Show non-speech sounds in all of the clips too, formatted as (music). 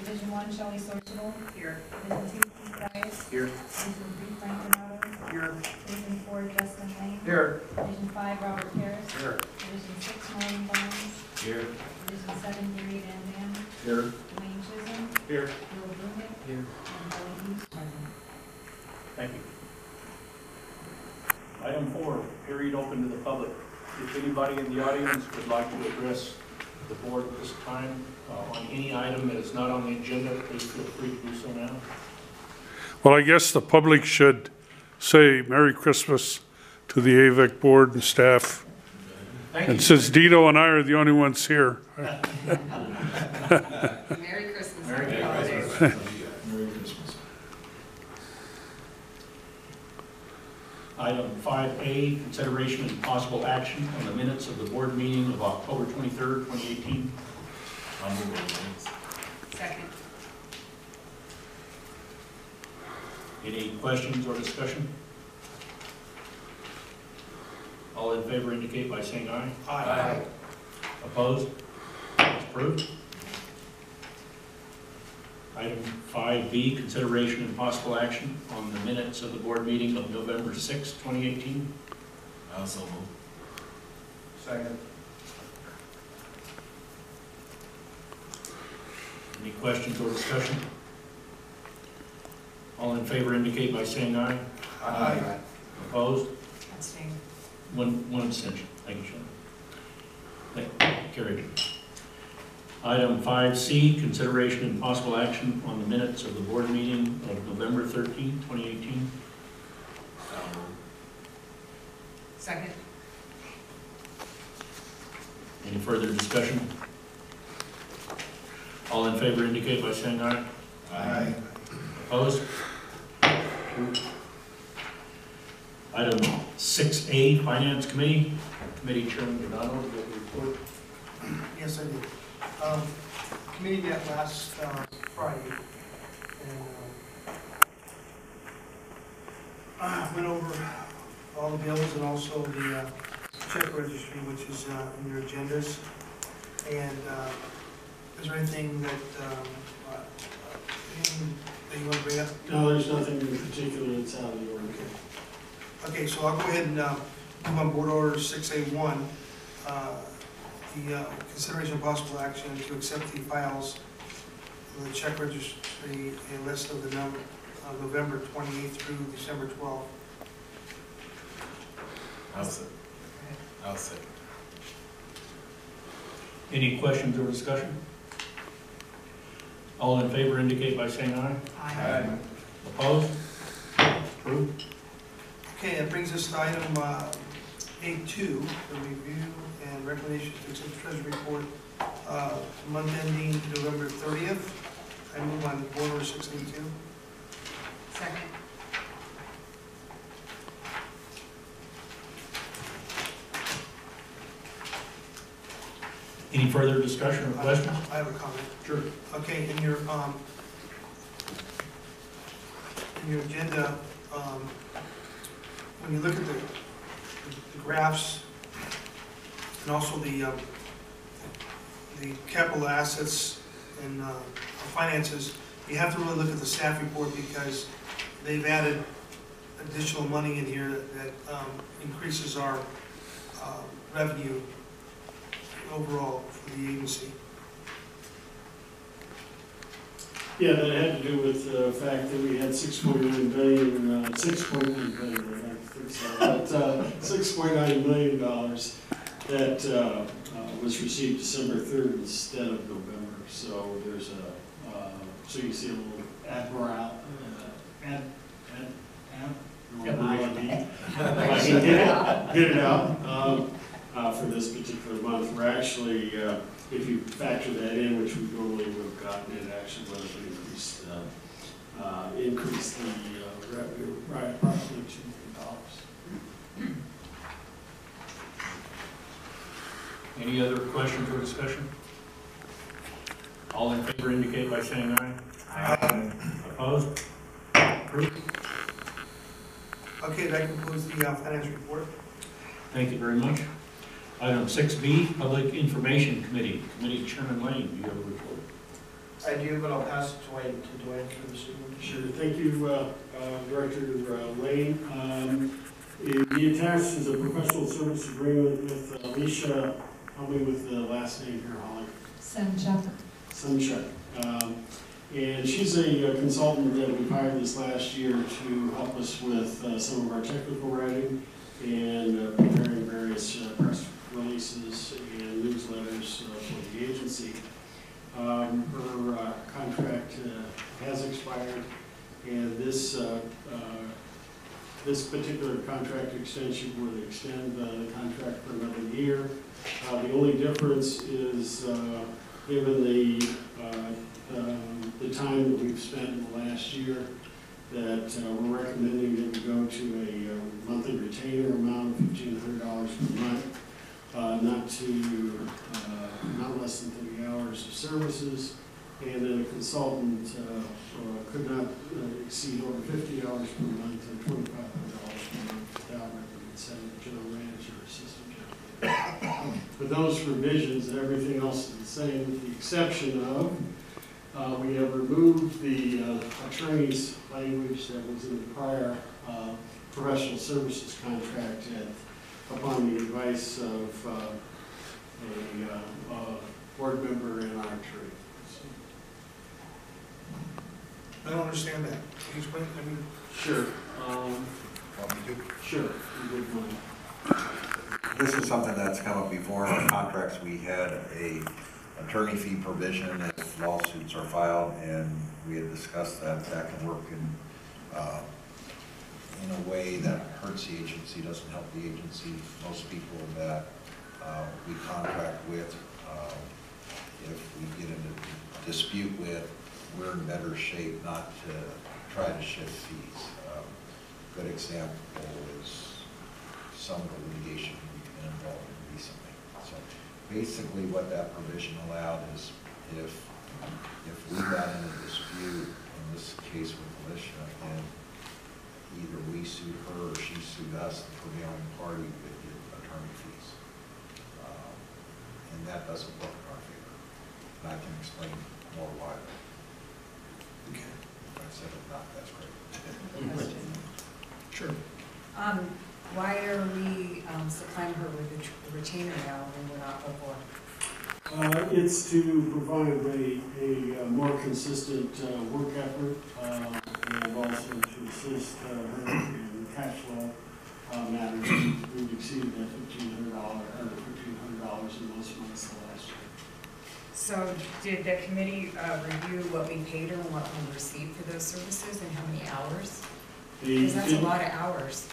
Division one, Shelley Sorsabal. Here. Division two, Keith Dyas. Here. Division three, Frank Donato. Here. Division four, Justin Lane. Here. Division five, Robert Parris. Here. Division six, Marlon Barnes. Here. Division seven, Gary Van Dam. Here. Dwayne Chisam. Here. Bill Brunick. Here. And Kelly Hughes, present. Thank you. Item four, period open to the public. If anybody in the audience would like to address the board at this time uh, on any item that is not on the agenda, please feel free to do so now. Well, I guess the public should say Merry Christmas to the AVEK board and staff. Thank And you. since Dino and I are the only ones here, (laughs) (laughs) Merry Christmas. Merry Christmas. Merry Christmas. Item five A, consideration and possible action on the minutes of the board meeting of October twenty-third, twenty eighteen. Second. Any questions or discussion? All in favor indicate by saying aye. Aye. Opposed? It's approved. Item five B, consideration and possible action on the minutes of the board meeting of November sixth, twenty eighteen. Also move. Second. Any questions or discussion? All in favor indicate by saying aye. Aye. Opposed? Abstain. One, one abstention. Thank you, Sean. Thank- Carried. Item five C, consideration and possible action on the minutes of the board meeting of November 13, twenty eighteen. Second. Any further discussion? All in favor indicate by saying aye. Aye. Opposed? Approved. Item six A, Finance Committee, Committee Chairman Donato, do you have a report? Yes, I did. Um, Committee met last uh, Friday and uh, went over all the bills and also the uh, check registry, which is uh, in your agendas. And uh, is there anything that, um, uh, anything that you want to bring up? No, there's nothing in particular that's out of the ordinary. Okay, so I'll go ahead and uh, move on board order six A one. The uh, consideration of possible action to accept the files of the check registry, a list of the number, of November twenty-eighth through December twelfth. I'll second. I'll second. Any questions or discussion? All in favor indicate by saying aye. Aye. Opposed? Approved. Okay, that brings us to item uh, eight two, the review and recommendations to accept the treasury report, uh, month ending November thirtieth. I move on board order six eighty-two. Second. Any further discussion or questions? I have a comment. Sure. Okay, in your, um, in your agenda, um, when you look at the, the graphs and also the, um, the capital assets and, uh, finances, you have to really look at the staff report because they've added additional money in here that, that, um, increases our, uh, revenue overall for the agency. Yeah, that had to do with the fact that we had six point nine billion, uh, six point nine billion, but, uh, six point nine million dollars that, uh, uh, was received December third instead of November, so there's a, uh, so you see a little admiral, uh, ad, ad, ad, abnormality. I can get it, out, um, uh, for this particular month. We're actually, uh, if you factor that in, which we normally would have gotten, it actually would have increased, uh, uh, increased the uh, revenue by approximately two million Any other questions or discussion? All in favor indicate by saying aye. Aye. Opposed? Approved. Okay, that concludes the uh, finance report. Thank you very much. Item six B, Public Information Committee, Committee Chairman Lane, do you have a report? I do, but I'll pass it to Wayne, to Dwayne for this evening. Sure, thank you, uh, uh, Director uh, Lane. Um, The attached is a professional service agreement with Alicia, help me with the last name here, Holly. Semchuck. Sunshine. Um, And she's a uh, consultant that we hired this last year to help us with uh, some of our technical writing and uh, preparing various uh, press releases and newsletters uh, for the agency. Um, Her uh, contract uh, has expired, and this, uh, uh, this particular contract extension would extend the contract for another year. Uh, The only difference is, uh, given the, uh, um, the time that we've spent in the last year, that uh, we're recommending that we go to a uh, monthly retainer amount of fifteen hundred dollars per month, not to, not less than thirty hours of services, and then a consultant uh, could not uh, exceed over fifty hours per month hundred dollars per month without of the general manager or assistant general manager. Those revisions, and everything else is the same, with the exception of, uh, we have removed the uh, attorney's language that was in the prior uh, professional services contract at, upon the advice of uh, a uh, uh, board member and our attorney. I don't understand that. Can you explain, I mean, Sure. um, Want me to? Sure, you would mind. This is something that's come up before in our contracts. We had a attorney fee provision if lawsuits are filed, and we had discussed that that can work in, uh, in a way that hurts the agency, doesn't help the agency. Most people that uh, we contract with, uh, if we get into dispute with, we're in better shape not to try to shift fees. Um, Good example is some of the litigation we've been involved in recently. So basically what that provision allowed is if, if we got in a dispute, in this case with Alicia, and either we sued her or she sued us, the prevailing party would get attorney fees. Um, And that doesn't work in our favor. And I can explain more why. Okay, I said it not, that's great. sure. Um, why are we, um, supplying her with a retainer now when we're not before? Uh, It's to provide a, a uh, more consistent uh, work effort uh, and also to assist uh, her in cash flow uh, matters. We've exceeded that fifteen hundred dollar, or fifteen hundred dollars in most months the last year. So did the committee, uh, review what we paid her and what we received for those services and how many hours? Because that's a lot of hours.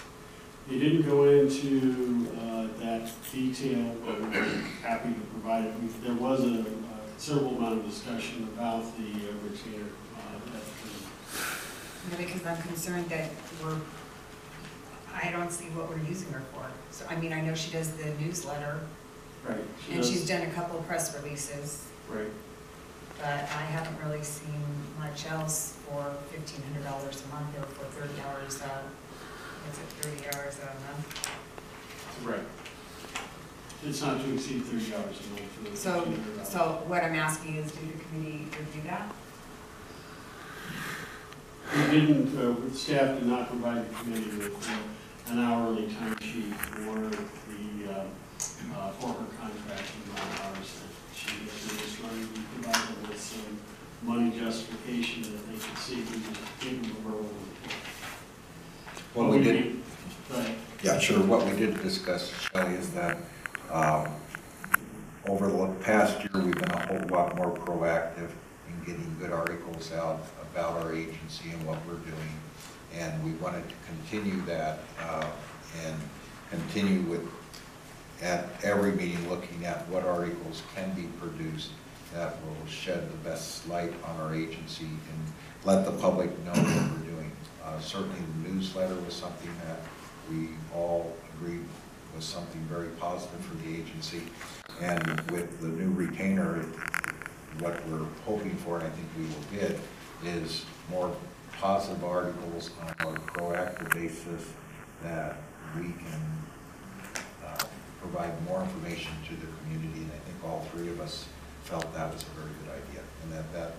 They didn't go into uh, that detail, but we're happy to provide it. We- There was a uh, considerable amount of discussion about the uh, retainer. uh, at the You Because I'm concerned that we're, I don't see what we're using her for. So, I mean, I know she does the newsletter, Right. she and does- she's done a couple of press releases, Right. but I haven't really seen much else for fifteen hundred dollars a month or for thirty hours, uh, what's it, thirty hours a month? Right. It's not to exceed thirty hours a month for the So, fifteen hundred dollars. so what I'm asking is, did the committee review that? We didn't, uh, staff did not provide the committee with uh, an hourly timesheet for the, uh, uh, for her contract and amount of hours that she did. We just wanted to provide them with some money justification that they could see we just gave them a verbal. What we did, Right. Yeah, sure. What we did discuss, Shelley, is that um, over the past year, we've been a whole lot more proactive in getting good articles out about our agency and what we're doing. And we wanted to continue that uh, and continue with, at every meeting, looking at what articles can be produced that will shed the best light on our agency and let the public know what we're doing. Uh, Certainly, the newsletter was something that we all agreed was something very positive for the agency. And with the new retainer, what we're hoping for, and I think we will get, is more positive articles on a proactive basis that we can uh, provide more information to the community. And I think all three of us felt that was a very good idea. And that that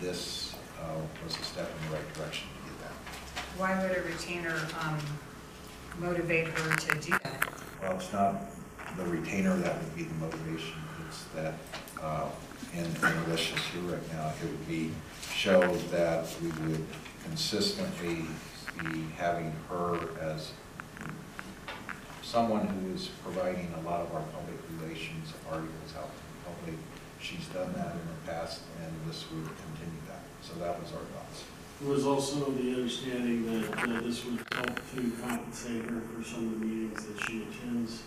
this uh, was a step in the right direction to get that. Why would a retainer, um, motivate her to do that? Well, it's not the retainer that would be the motivation, it's that, uh, in in Alicia's here right now, it would be, show that we would consistently be having her as someone who is providing a lot of our public relations articles out to the public. She's done that in the past, and this would continue that. So that was our thoughts. There was also the understanding that uh, this would help to compensate her for some of the meetings that she attends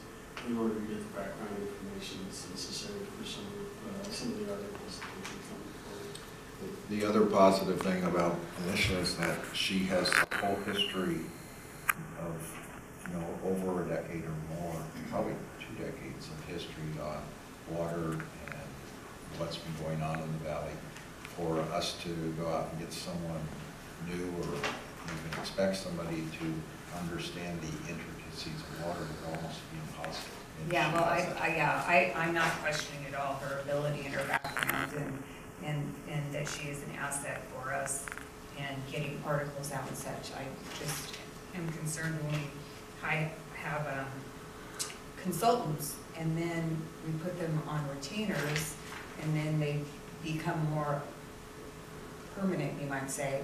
in order to get the background information that's necessary for some of, uh, some of the articles that would come forward. The other positive thing about Alicia is that she has a whole history of, you know, over a decade or more, probably two decades of history on water and what's been going on in the valley. For us to go out and get someone new or even expect somebody to understand the intricacies of water would almost be impossible. And Yeah, well, I, I, yeah, I, I'm not questioning at all her ability and her background and, and, and that she is an asset for us and getting articles out and such. I just am concerned when we hi, have, um, consultants and then we put them on retainers and then they become more permanent, you might say,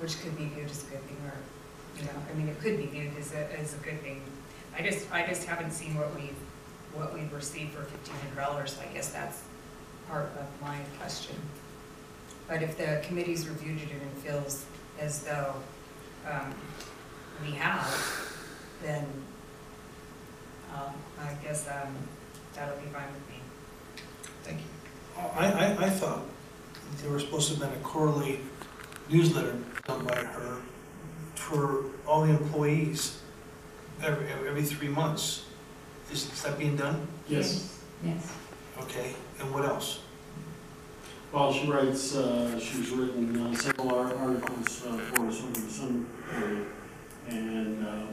which could be viewed as a good thing or, you know, I mean, it could be viewed as a, as a good thing. I just, I just haven't seen what we, what we've received for fifteen hundred dollars, so I guess that's part of my question. But if the committee's reviewed it and feels as though, um, we have, then, um, I guess, um, that'll be fine with me. Thank you. I, I, I thought there was supposed to have been a quarterly newsletter done by her for all the employees every, every- every three months. Is, is that being done? Yes, Yes. Okay, and what else? well, she writes, uh, she's written uh, several ar- articles uh, for us over the summer period. And, uh,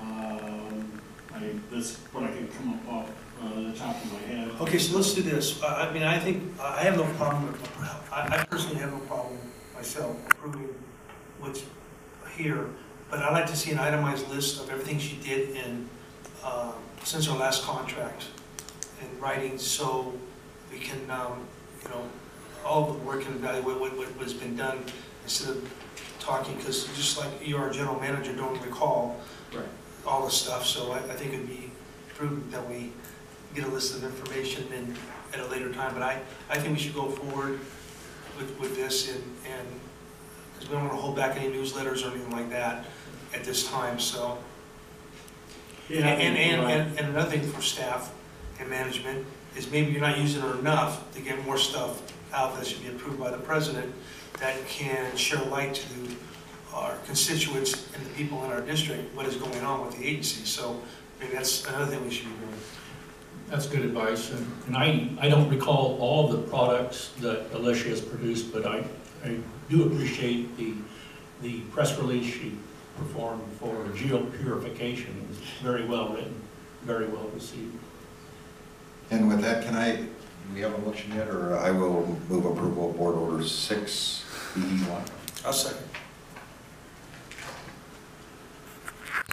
um, I, that's what I can come up off, uh, the top of my head. Okay, so let's do this. I, I mean, I think, I I have no problem, with- I, I personally have no problem myself approving what's here, but I'd like to see an itemized list of everything she did in, uh, since her last contract in writing, so we can, um, you know, all of the work and evaluate what, what, what's been done instead of talking, because just like you, our general manager, don't recall Right. all the stuff, so I, I think it'd be prudent that we get a list of information and at a later time, but I, I think we should go forward with, with this and, and, because we don't want to hold back any newsletters or anything like that at this time, so. Yeah, And, and, and, and another thing for staff and management is maybe you're not using it enough to get more stuff out that should be approved by the president that can shed light to our constituents and the people in our district, what is going on with the agency, so maybe that's another thing we should be doing. That's good advice, and and I, I don't recall all the products that Alicia has produced, but I, I do appreciate the, the press release she performed for geopurification. It was very well written, very well received. And with that, can I, do we have a motion yet, or I will move approval of Board Order six, BE one? I'll second.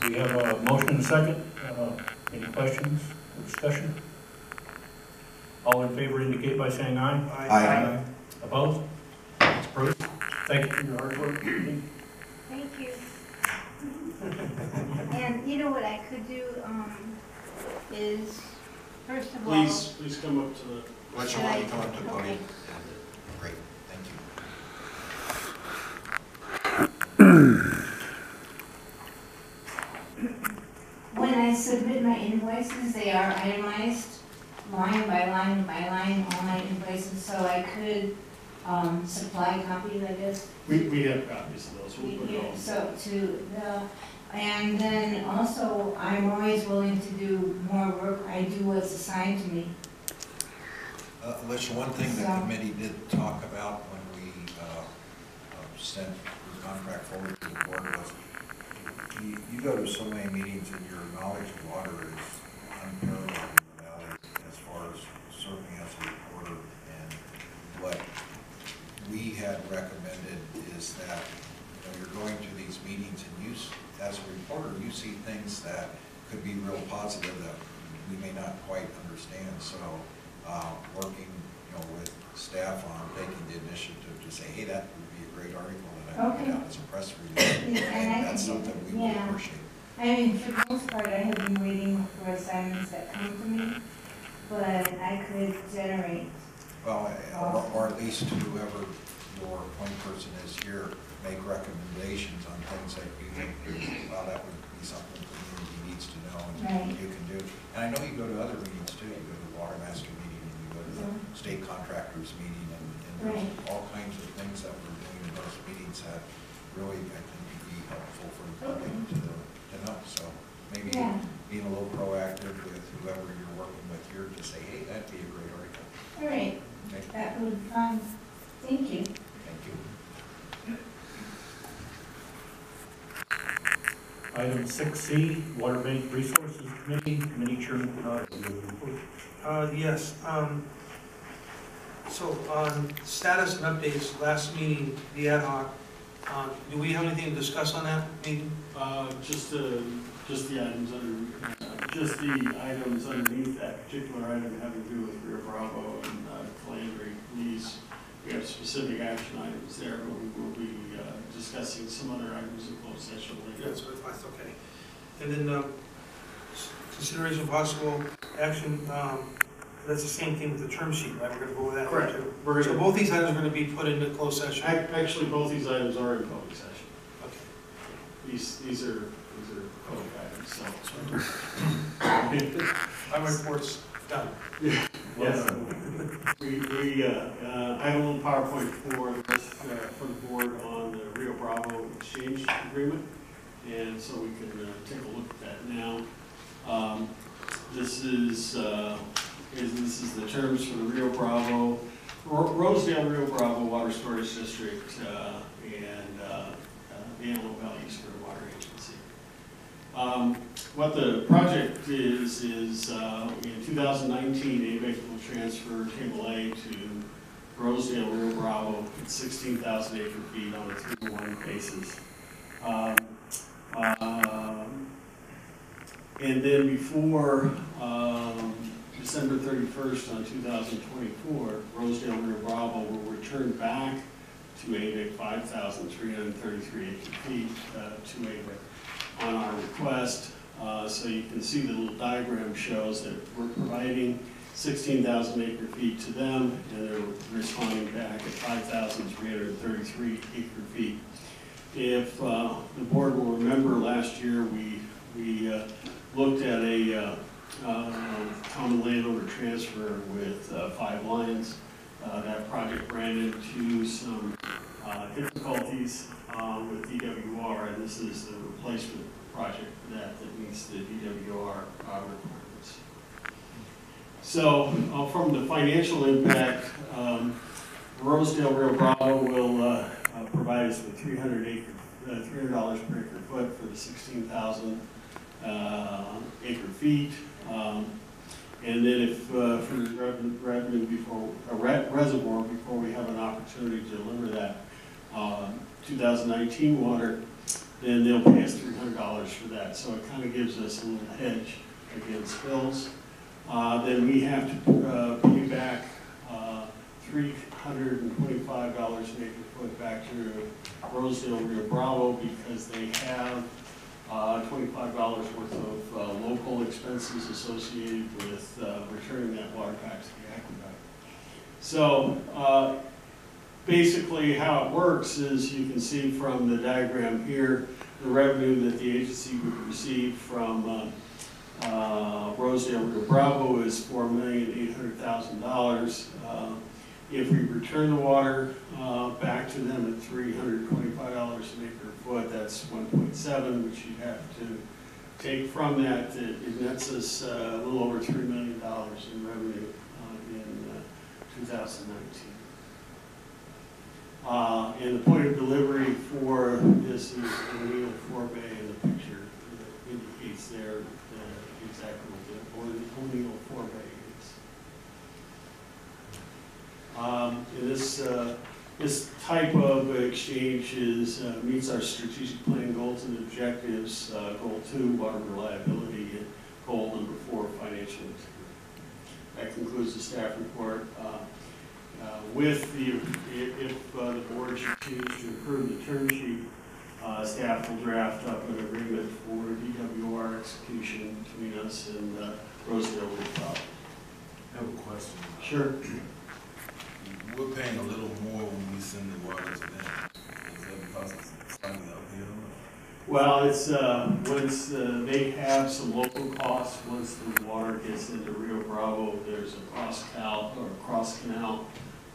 We have a motion and a second. Uh, Any questions or discussion? All in favor indicate by saying aye. Aye. Opposed? It's approved. Thank you for your hard work. Thank you. And you know what I could do, um, is, first of all. Please, please come up to the What's your want to come up to the podium? Great, thank you. When I submit my invoices, they are itemized, line by line by line, all my invoices, so I could, um, supply copies, I guess. We, we have copies of those, we'll put it all. So to the, and then also, I'm always willing to do more work, I do what's assigned to me. Uh, Alicia, one thing the So- committee did talk about when we uh, uh, sent the contract forward to the board was, you, you go to so many meetings and your knowledge of water is unparalleled in the valley as far as serving as a reporter and what we had recommended is that, you you're going to these meetings and you, as a reporter, you see things that could be real positive that we may not quite understand. So, uh, working, you know, with staff on taking the initiative to say, hey, that would be a great article that I Okay. put out as a press release. And I That's do- something we would yeah. appreciate. I mean, for the most part, I have been waiting for assignments that come to me, but I could generate, Well, or, or at least whoever your point person is here, make recommendations on things that you think, well, that would be something the community needs to know and Right. you can do. And I know you go to other meetings too, you go to the water master meeting, and you go to the Yeah. state contractors meeting, and, and there's all kinds of things that we're in those meetings have really, I think, would be helpful for the public to, to know. So maybe yeah, being a little proactive with whoever you're working with here to say, hey, that'd be a great article. all right, Okay, that would be fine. Thank you. thank you. Item six C, Water Bank Resources Committee, Committee Chairman Uh, yes, um, so on status and updates, last meeting, the ad hoc, uh, do we have anything to discuss on that meeting? Uh, just, uh, just the items under, uh, just the items underneath that particular item having to do with Rio Bravo and, uh. These, we have specific action items there, but we will be, uh, discussing some other items in closed session later. That's, that's okay. And then, um, consideration of possible action, um, that's the same thing with the term sheet, right? We're gonna go with that one Correct. too. We're So gonna, both these items are gonna be put into closed session? ac- actually, both these items are in public session. Okay. These, these are, these are public items, so. My report's done. Yes. We, we, uh, uh, I have a little PowerPoint for the, uh, for the board on the Rio Bravo exchange agreement, and so we can, uh, take a look at that now. Um, this is, uh, is, this is the terms for the Rio Bravo, Ro- Rosedale Rio Bravo Water Storage District, uh, and, uh, uh, the Antelope Valley East Water Agency. Um, what the project is, is, uh, in two thousand nineteen, AVEK will transfer Table A to Rosedale Rio Bravo at sixteen thousand acre feet on a three-to-one basis. Um, um, And then before, um, December thirty-first on two thousand twenty-four, Rosedale Rio Bravo will return back to AVEK five thousand three hundred thirty-three acre feet, uh, to AVEK on our request. Uh, So you can see the little diagram shows that we're providing sixteen thousand acre feet to them, and they're responding back at five thousand three hundred thirty-three acre feet. If uh, the board will remember, last year, we, we uh, looked at a uh, common landowner transfer with uh, Five Lions. Uh, That project ran into some uh, difficulties uh, with DWR, and this is the replacement project for that, that meets the DWR uh, requirements. So, uh, from the financial impact, um, Rosedale Rio Bravo will uh, uh, provide us with three hundred acre, uh, three hundred dollars per acre foot for the sixteen thousand uh, acre feet. Um, And then if, uh, for the revenue- before, a re- reservoir, before we have an opportunity to deliver that um, 2019 water, then they'll pay us $300 for that. So it kind of gives us a little hedge against bills. Uh, Then we have to uh, pay back uh, $325 an acre foot back to Rosedale Rio Bravo because they have uh, $25 worth of uh, local expenses associated with uh, returning that water back to the aqueduct. So uh, basically how it works is you can see from the diagram here the revenue that the agency would receive from uh, uh, Rosedale Rio Bravo is $4,800,000. If we return the water uh, back to them at three hundred twenty-five dollars an acre foot, that's one point seven, which you have to take from that. It it nets us uh, a little over three million dollars in revenue uh, in uh, two thousand nineteen. Uh, and the point of delivery for this is the O'Neill Forebay in the picture that indicates there uh, the O'Neill Forebay is. Um, this, uh, this type of exchange is, uh, meets our strategic plan goals and objectives. Uh, Goal two, water reliability, and goal number four, financial integrity. That concludes the staff report. Uh, uh, With the, if if, uh, the board should choose to approve the term sheet, uh, staff will draft up an agreement for DWR execution between us and uh, Rooftop. I have a question. Sure. (clears throat) We're paying a little more when we send the water to them. Is that because it's slightly uphill? Well, it's, uh, once, uh, they have some local costs, once the water gets into Rio Bravo, there's a cross cal, or cross canal,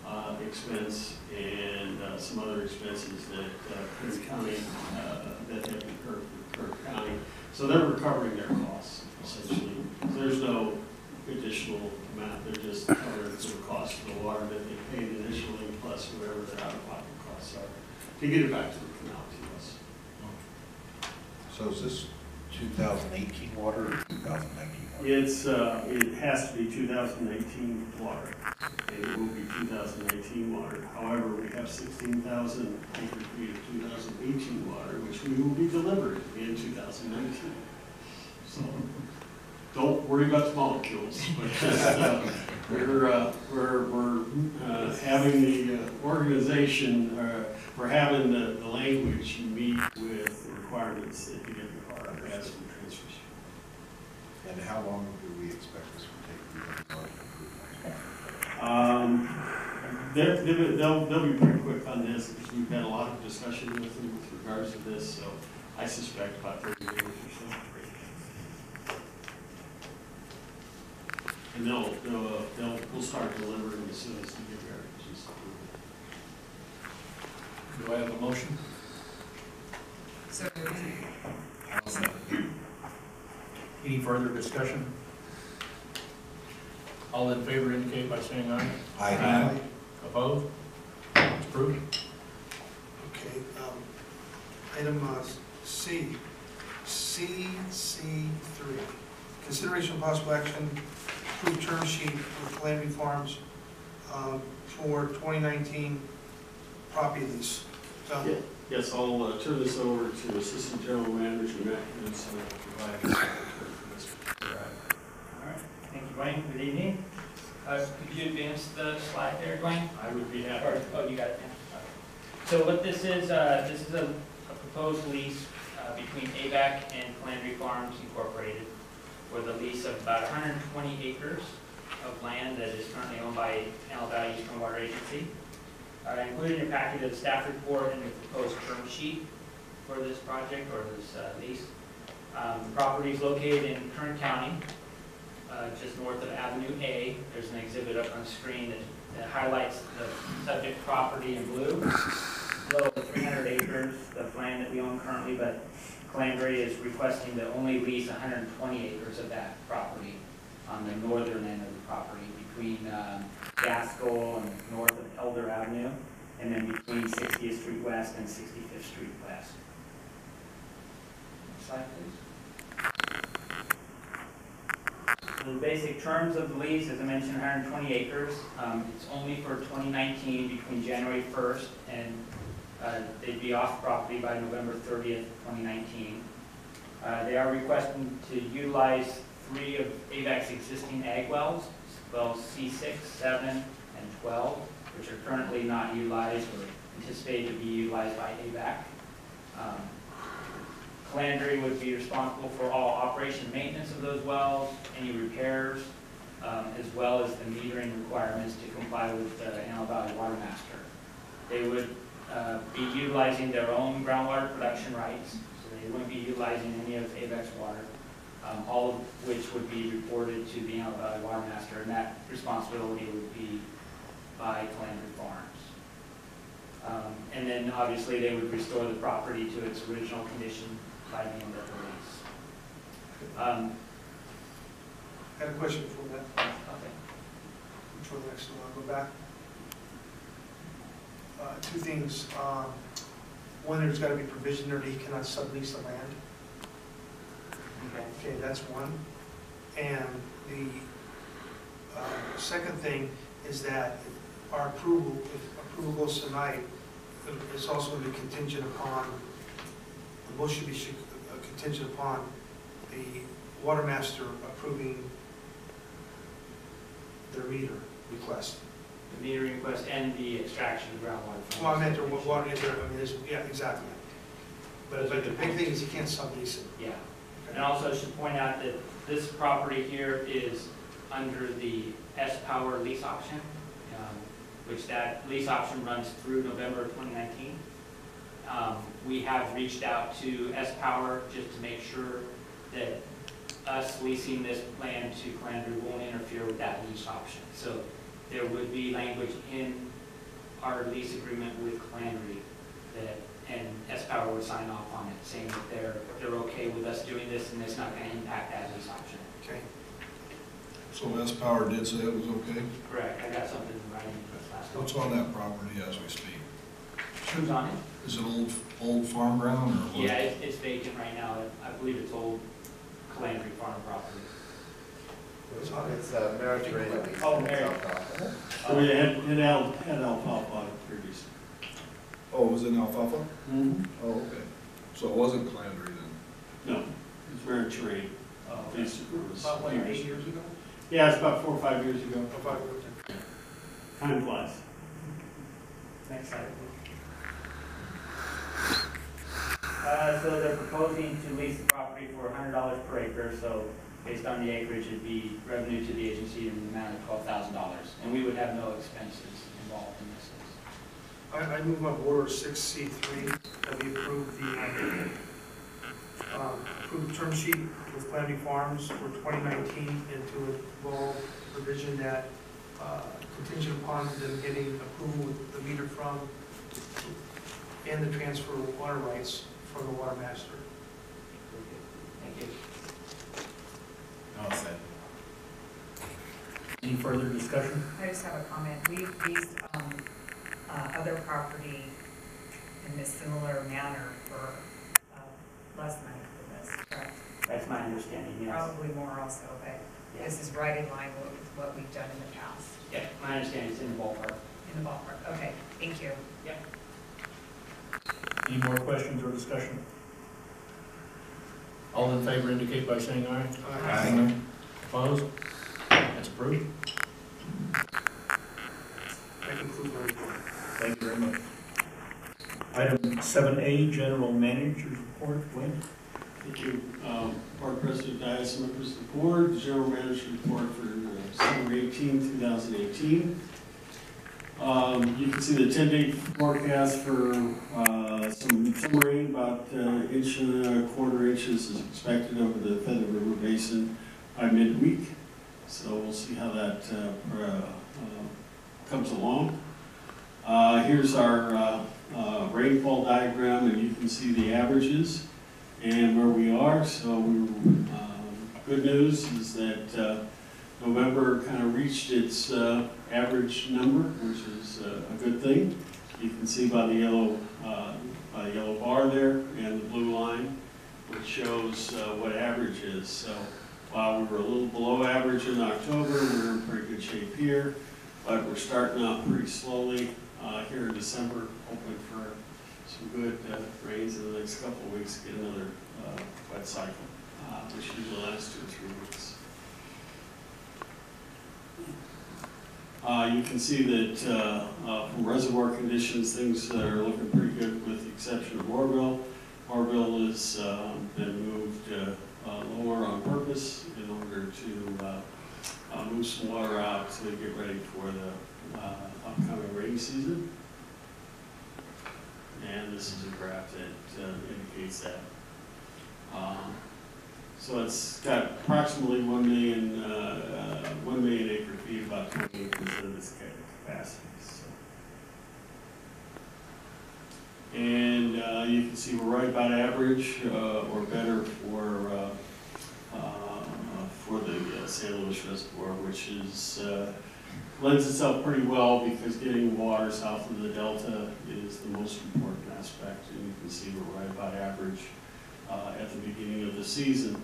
uh, expense and, uh, some other expenses that, uh, County, uh, that have incurred Curtin County. So they're recovering their costs essentially. There's no additional amount, they're just (coughs) covering the cost of the water that they paid initially, plus whatever their out-of-pocket costs are, to get it back to the canal to us. So is this 2018 water or 2019 water? It's, uh, it has to be two thousand nineteen water. It will be two thousand nineteen water. However, we have sixteen thousand acre feet of two thousand eighteen water, which we will be delivering in two thousand nineteen. So, don't worry about the molecules, but just, uh, we're, uh, we're, we're, uh, having the uh, organization, uh, we're having the, the language meet with the requirements that DWR has for transfer And how long do we expect this will take? Um, they're, they'll, they'll they'll be pretty quick on this, because we've had a lot of discussion with them with regards to this, so I suspect about thirty days or so. And they'll, they'll, uh, they'll, we'll start delivering as soon as we get our agency's approval. Do I have a motion? So, I'll second. Any further discussion? All in favor indicate by saying aye. Aye. Opposed? It's approved. Okay, um, item uh, C, C, C three. Consideration of possible action, approve term sheet with Landry Farms um, for 2019 property lease. John? Yeah. Yes, I'll uh, turn this over to Assistant General Manager Matt Knudsen, who will provide his report. All right, thank you, Dwayne. Good evening. Uh, Could you advance the slide there, Dwayne? I would be happy. Or, oh, you got it now. So what this is, uh, this is a a proposed lease uh, between AVEK and Calandry Farms Incorporated for the lease of about 120 acres of land that is currently owned by Antelope Valley Stormwater Agency. Uh, Included in your packet is staff report and the proposed term sheet for this project or this uh, lease. Um, The Property is located in Kern County, uh, just north of Avenue A. There's an exhibit up on screen that- that highlights the subject property in blue. The 300 acres of land that we own currently, but Clanbury is requesting to only lease 120 acres of that property on the northern end of the property between um, Gaskell and north of Elder Avenue, and then between 60th Street West and 65th Street West. Next slide, please. The basic terms of the lease, as I mentioned, 120 acres. Um, It's only for 2019, between January 1st and uh, they'd be off property by November 30th, 2019. Uh, They are requesting to utilize three of AVEK's existing ag wells, wells C6, 7, and 12, which are currently not utilized or anticipated to be utilized by AVAC. Um, Calandry would be responsible for all operation maintenance of those wells, any repairs, um, as well as the metering requirements to comply with the Antelope Valley Water Master. They would uh, be utilizing their own groundwater production rights, so they wouldn't be utilizing any of AVEK's water, um, all of which would be reported to the Antelope Valley Water Master, and that responsibility would be by Calandry Farms. Um, And then, obviously, they would restore the property to its original condition by the end of the lease. Um, Had a question before that, Okay. before the next one, I'll go back. Uh, Two things, um, one, there's got to be provision there that he cannot sublease the land. Okay. Okay, that's one. And the uh, second thing is that our approval, if approval goes tonight, it's also going to be contingent upon, the motion should be uh, contingent upon the water master approving their meter request. The metering request and the extraction of groundwater. Well, I meant, the substation. water, I mean, there's, yeah, exactly. But, but the big thing is you can't sublease it. Yeah, and also I should point out that this property here is under the S-Power lease option, um, which that lease option runs through November of 2019. Um, We have reached out to S-Power just to make sure that us leasing this land to Calandria won't interfere with that lease option. So there would be language in our lease agreement with Calandria that, and S-Power would sign off on it, saying that they're, they're okay with us doing this and it's not gonna impact that lease option. Okay. So S Power did say it was okay? Correct, I got something in writing last What's on that property as we speak? Who's on it? Is it old, old farm ground or what? Yeah, it's, it's vacant right now, I believe it's old Calandria Farm property. It's on it. It's uh, Mediterranean. Oh, Mary. Oh, yeah, had, had al, had alfalfa on it previously. Oh, it was in alfalfa? Mm-hmm. Oh, okay. So it wasn't Clandry then? No, it's Mediterranean. Uh, basically, it was. About, what, eight years ago? Yeah, it's about four or five years ago. Or five years ago? Time flies. Next slide. Uh, so they're proposing to lease the property for hundred dollars per acre, so based on the acreage, it'd be revenue to the agency in the amount of twelve thousand dollars. And we would have no expenses involved in this. I, I move on order six C three, that we approve the, um, approved term sheet with Glenby Farms for twenty nineteen and to involve provision that, uh, contingent upon them getting approval with the meter from and the transfer of water rights from the water master. Thank you. I'll second. Any further discussion? I just have a comment. We've leased, um, uh, other property in this similar manner for, uh, less money than this, correct? That's my understanding, yes. Probably more also, but this is right in line with what we've done in the past, Yeah, my understanding is in the ballpark. in the ballpark. Okay, thank you. Any more questions or discussion? All in favor indicate by saying aye. Aye. Opposed? That's approved. That concludes my report. Thank you very much. Item seven A, general manager's report, Wayne. Thank you. Um, Board President Dyas, members of the board, the general manager report for uh, December 18, 2018. Um, You can see the 10-day forecast for uh, some some rain, about uh, inch and a quarter inches is expected over the Feather River Basin by midweek. So we'll see how that uh, uh, uh, comes along. Uh, Here's our rainfall diagram, and you can see the averages and where we are. So we, good news is that November kind of reached its uh, average number, which is uh, a good thing. You can see by the yellow, uh, by the yellow bar there and the blue line, which shows uh, what average is. So while we were a little below average in October, we're in pretty good shape here, but we're starting out pretty slowly uh, here in December, hoping for some good uh, rains in the next couple of weeks, get another wet cycle, which usually lasts two or three weeks. Uh, You can see that uh, uh, from reservoir conditions, things are looking pretty good with the exception of Oroville. Oroville has um, been moved uh, uh, lower on purpose in order to uh, uh, move some water out to get ready for the uh, upcoming rainy season. And this is a graph that uh, indicates that. Um, So it's got approximately one million, uh, uh, one million acre feet, about twenty-eight percent of its ca- capacity, so. And uh, you can see we're right about average uh, or better for, uh, uh, for the San Luis Reservoir, which is, lends itself pretty well because getting water south of the delta is the most important aspect. And you can see we're right about average uh, at the beginning of the season.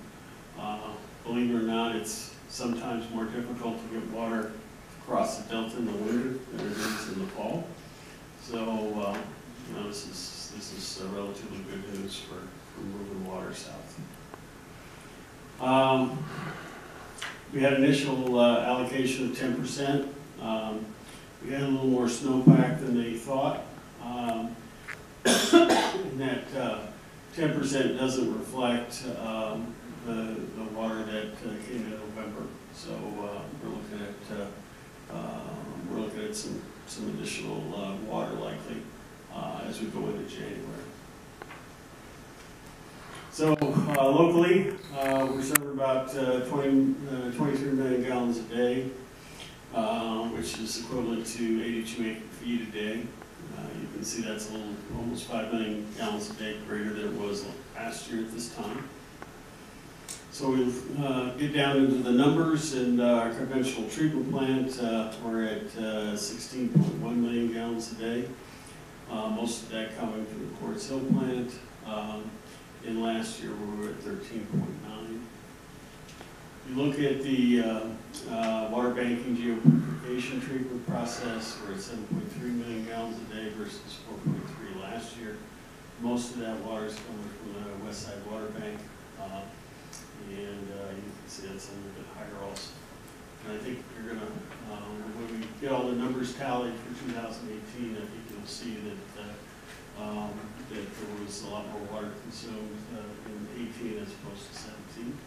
Uh, Believe it or not, it's sometimes more difficult to get water across the delta in the winter than it is in the fall. So, uh, you know, this is, this is uh, relatively good news for, for moving water south. Um, we had initial uh, allocation of ten percent. Um, we had a little more snowpack than they thought. Um, (coughs) and that, uh, ten percent doesn't reflect, um, the, the water that uh, came in November. So, uh, we're looking at, uh, uh, we're looking at some, some additional, water likely, as we go into January. So, locally, we're serving about, uh, twenty, uh, twenty-three million gallons a day, uh, which is equivalent to eighty-two acre feet a day. Uh, you can see that's a little, almost five million gallons a day greater than it was last year at this time. So we'll uh, get down into the numbers, and uh, our conventional treatment plant, uh, we're at uh, 16.1 million gallons a day. Uh, Most of that coming from the Quartz Hill plant. Um, And last year, we were at 13.9. You look at the uh, uh, water banking geopurification treatment process, we're at 7.3 million gallons a day versus 4.3 last year. Most of that water is coming from the West Side Water Bank. And uh, you can see that's a little bit higher also. And I think you're gonna, um, when we get all the numbers tallied for 2018, I think you'll see that, uh, um, that there was a lot more water consumed uh, in 18 as opposed to 17.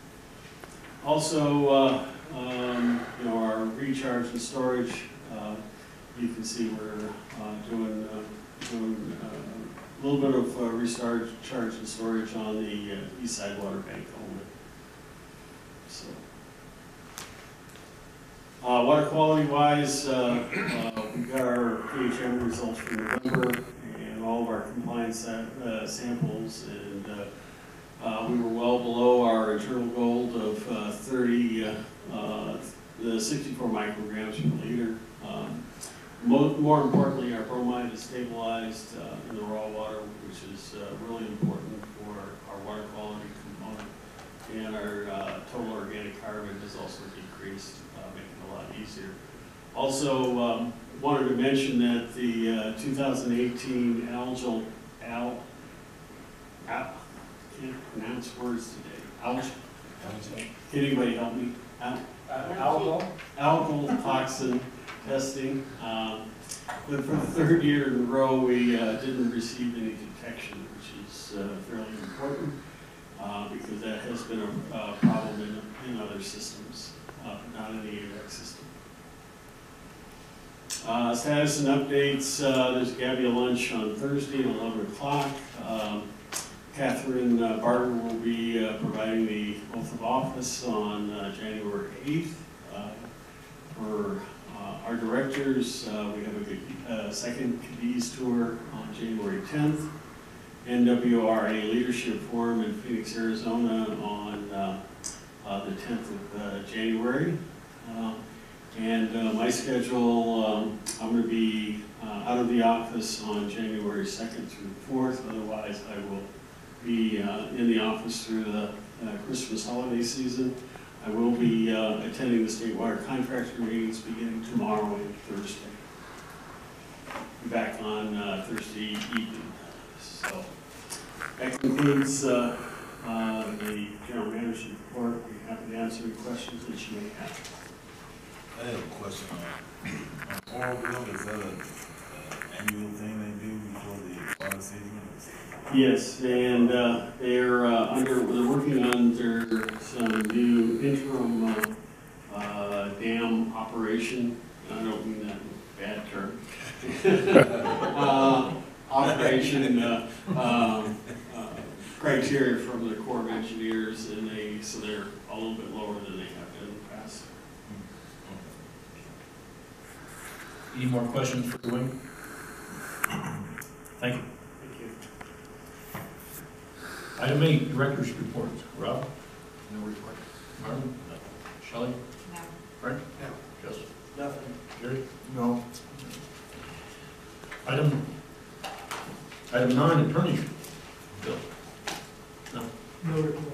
Also, uh, um, you know, our recharge and storage, uh, you can see we're uh, doing, uh, doing a little bit of recharge and storage on the east side water bank. So. Uh, water quality wise, uh, uh, we got our THM results for November and all of our compliance uh, samples and, uh, uh, we were well below our internal goal of, uh, thirty, uh, uh, the sixty-four micrograms per liter. Um, Mo- more importantly, our bromide is stabilized, in the raw water, which is, really important for our water quality. And our uh, total organic carbon has also decreased, uh, making it a lot easier. Also, um, wanted to mention that the uh, 2018 algal, al, al, can't pronounce words today. Algal, can anybody help me? Al- Alcohol? algal toxin testing. Um, but for the third year in a row, we uh, didn't receive any detection, which is uh, fairly important uh, because that has been a problem in, in other systems, uh, not in the AVEK system. Uh, Status and updates, uh, there's Gabby lunch on Thursday at 11 o'clock. Um, Kathryn Barger will be providing the oath of office on January 8th. Uh, For our directors, we have a good, second Cadiz tour on January 10th. NWRA Leadership Forum in Phoenix, Arizona on uh, uh, the 10th of uh, January. Uh, And uh, my schedule, um, I'm going to be out of the office on January 2nd through 4th. Otherwise, I will be in the office through the Christmas holiday season. I will be attending the state water contractor meetings beginning tomorrow and Thursday. Back on Thursday evening. So that concludes uh, uh, the general manager's report. We're happy to answer any questions that you may have. I have a question on, Oroville, is that a, uh, annual thing they do before the water season? Yes, and uh, they're uh, under, they're working under some new interim uh, uh, dam operation. I don't mean that in a bad term. (laughs) Operation uh, um, uh, criteria from the Corps of Engineers, and they, so they're a little bit lower than they have been in the past. Any more questions for Dwayne? Thank you. Thank you. Item eight, director's reports. Rob? No report. Marlon? Shelley? No. Frank? No. Justin? Nothing. Gary? No. Item, item nine, attorney. Bill? No. No report.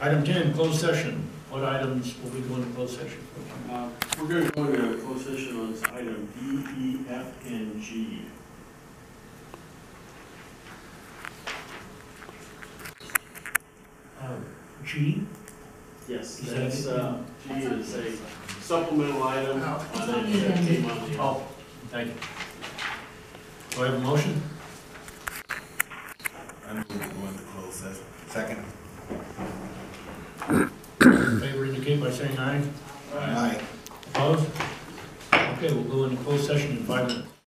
Item ten, closed session. What items will we go into closed session for? Uh, We're gonna go into closed session on this item D, E, F, and G. Uh, G, Yes, Is that that's, it? uh, G is a supplemental item Oh. on it that on the. oh, thank you. Do I have a motion?